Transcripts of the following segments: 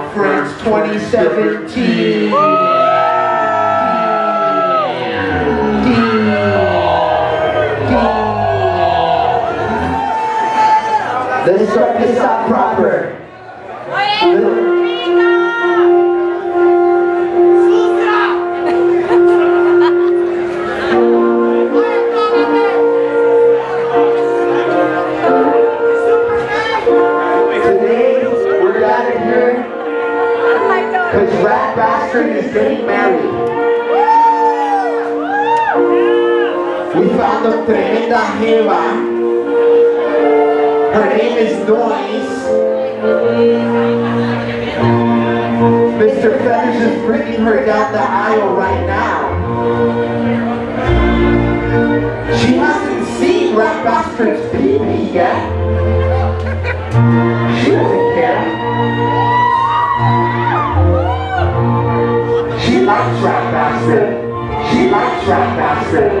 Conference 2017. Because Rat Bastard is getting married. We found a tremenda jeva. Her name is Noise. Mr. Feathers is bringing her down the aisle right now. She hasn't seen Rat Bastard's pee-pee yet. She doesn't care. Likes Rat Bastard.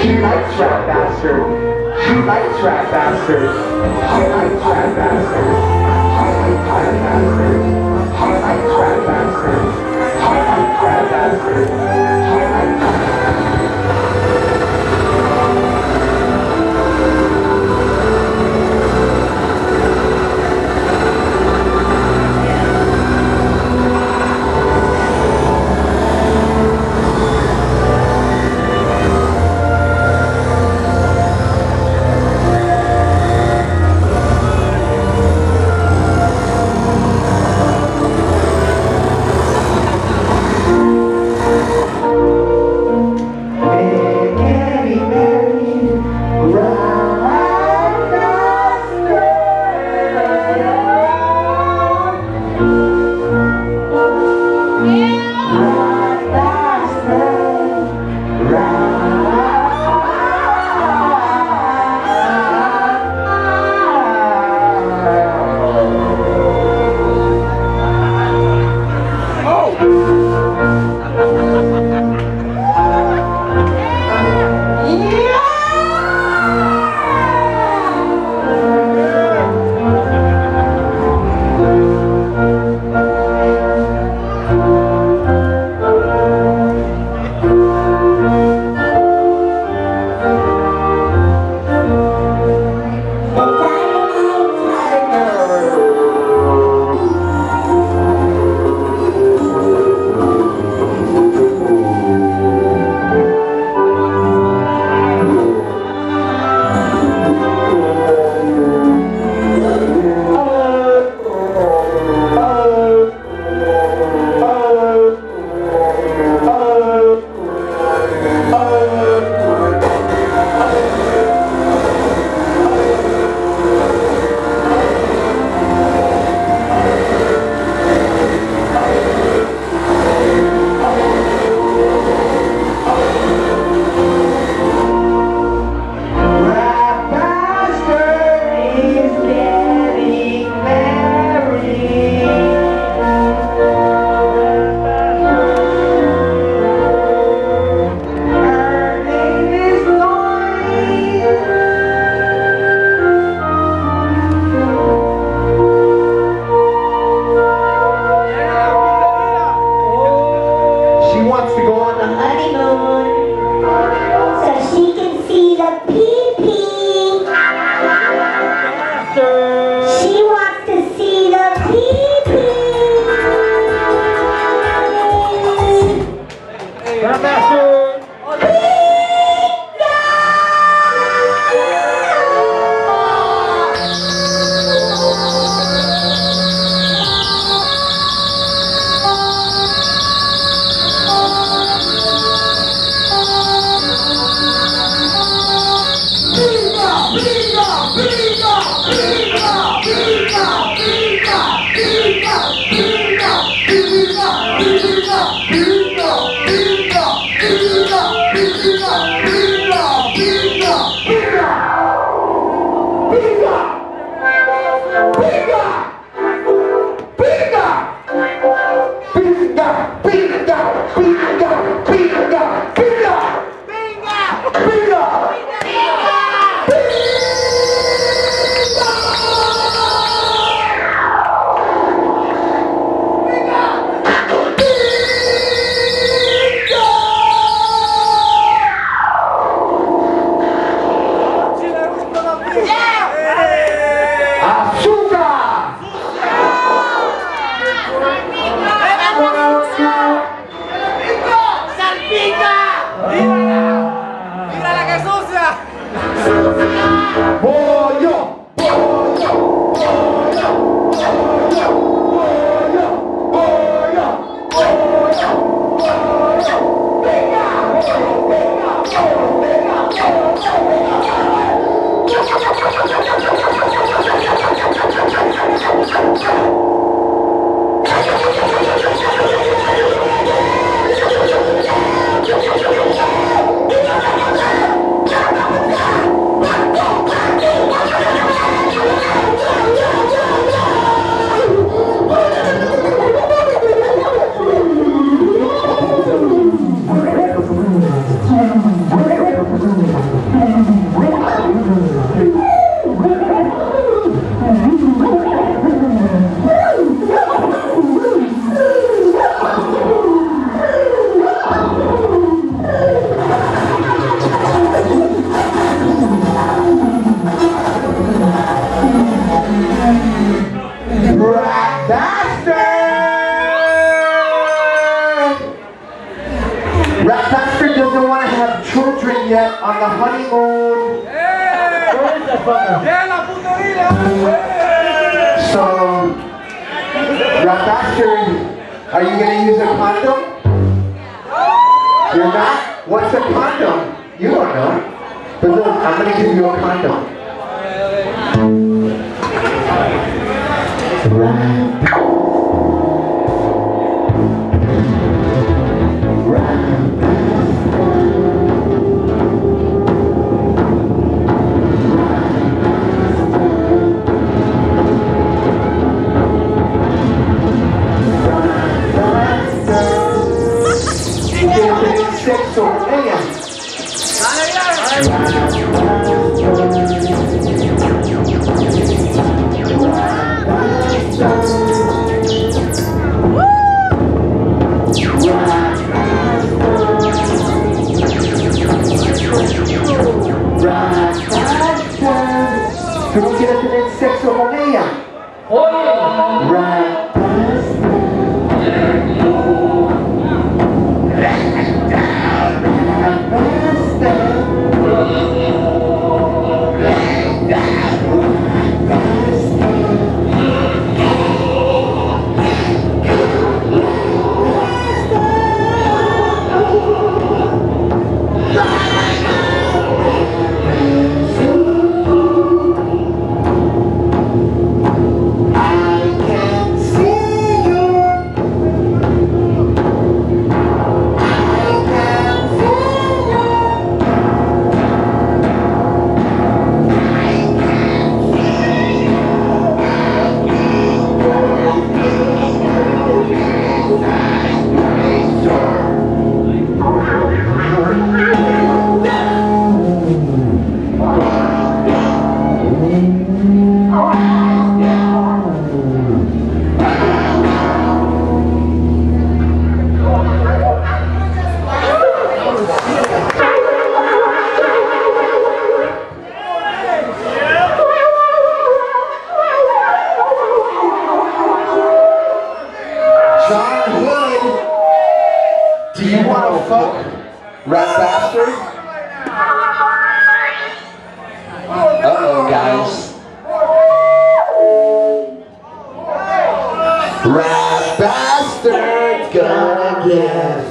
She likes Rat Bastard. She likes Rat Bastard. She likes Rat Bastard. She likes Rat Bastard. She likes Rat Bastard. She likes Rat Bastard. Bastard, are you gonna use a condom? You're not? What's a condom? You don't know. But look, I'm gonna give you a condom. Rat. ¿Quieres tener sexo con ella? ¡Dale, dale! ¿Tú no quieres tener sexo con ella?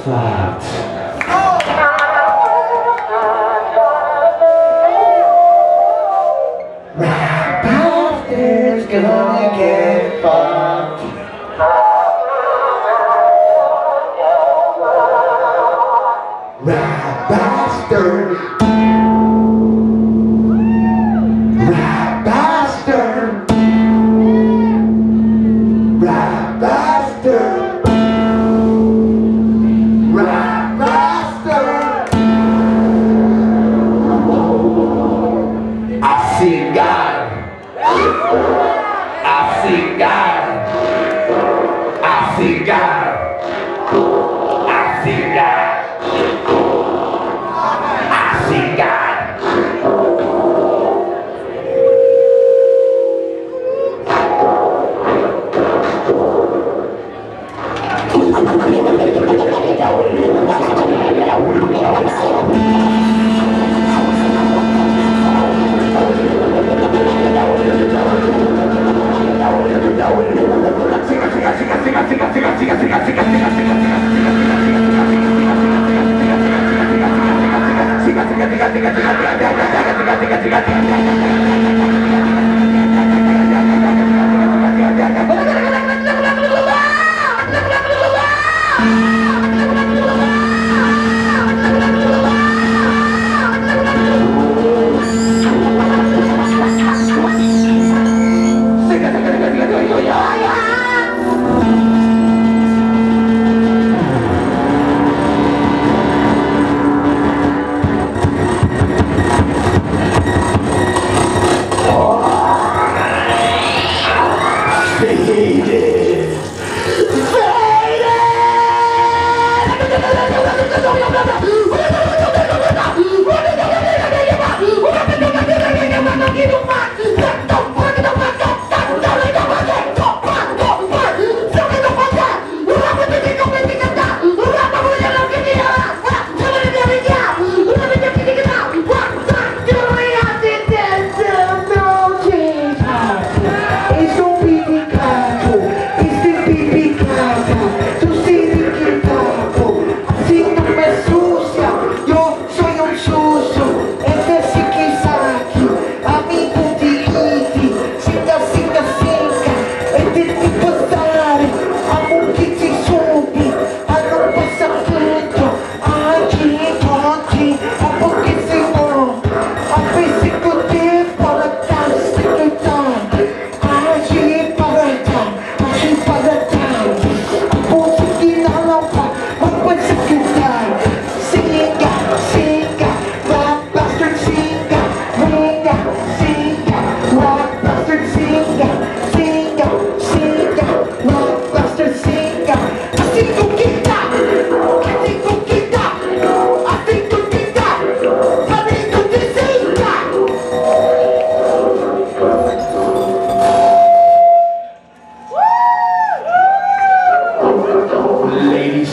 Rat bastard's gonna get fucked. xin chào.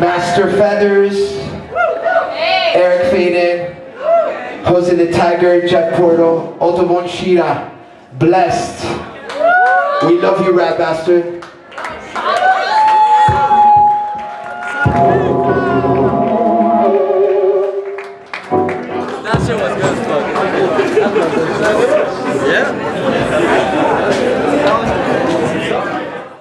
Master Feathers, Eric Faden, Jose the Tiger, Jeff Portal, Otto Schirach, blessed. We love you, Rat Bastard.